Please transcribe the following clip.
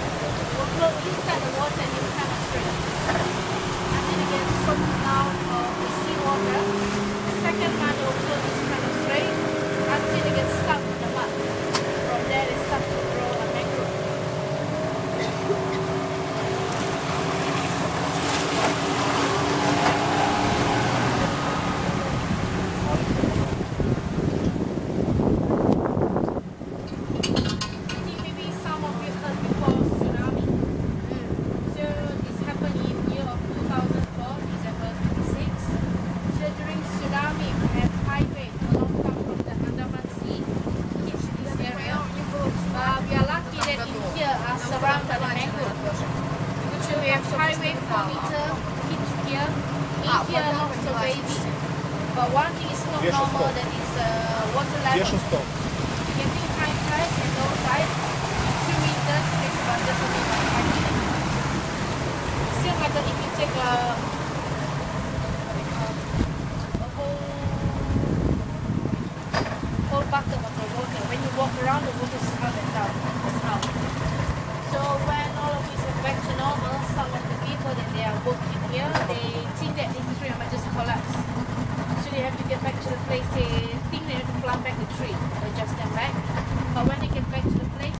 We'll float inside the water in chemistry. highway 4 meter hit here, in here looks so. But one thing is not normal, that is the uh, water level. Getting high tide and low tide, 2 meters takes about just only 5. Still better if you take uh, uh, a, uh, whole, of the water. When you walk around, the water is covered. have to get back to the place, they think they have to plumb back the tree.